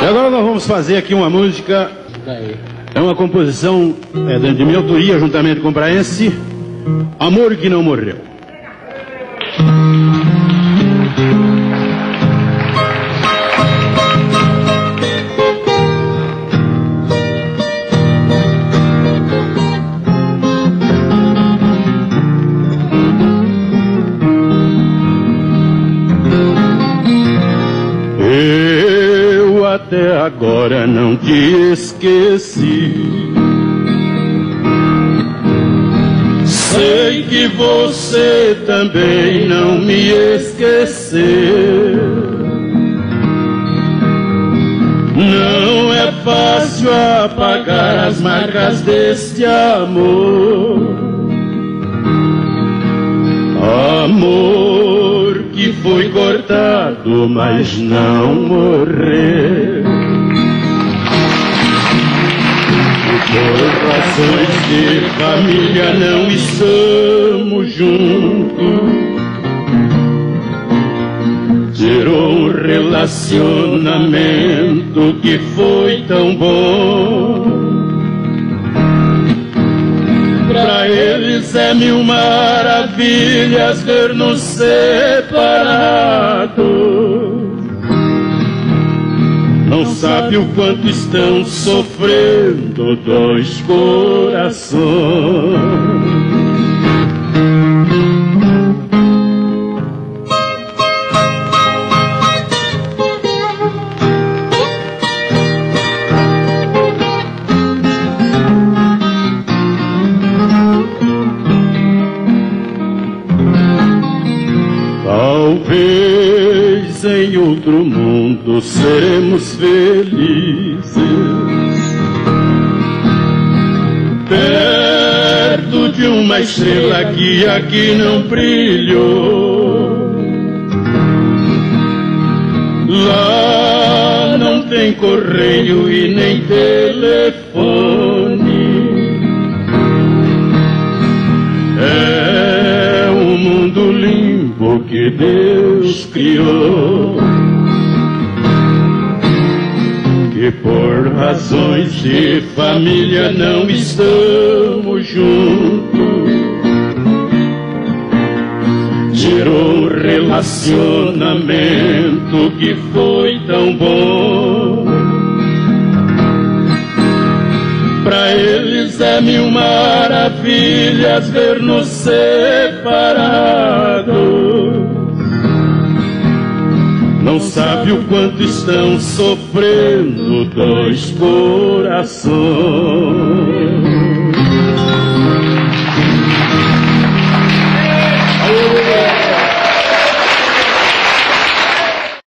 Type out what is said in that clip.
E agora nós vamos fazer aqui uma música. É uma composição é, de minha autoria, juntamente com o Braense. Amor que não morreu. Até agora não te esqueci. Sei que você também não me esqueceu. Não é fácil apagar as marcas deste amor. Mas não morreu. Por razões de família não estamos juntos. Gerou um relacionamento que foi tão bom. Eles é mil maravilhas ver-nos separados. Não sabe o quanto estão sofrendo dois corações. Talvez em outro mundo seremos felizes. Perto de uma estrela que aqui não brilhou. Lá não tem correio e nem telefone. É um mundo limpo que Deus Que por razões de família não estamos juntos. Gerou um relacionamento que foi tão bom. Pra eles é mil maravilhas ver-nos separados. Não sabe o quanto estão sofrendo dois corações.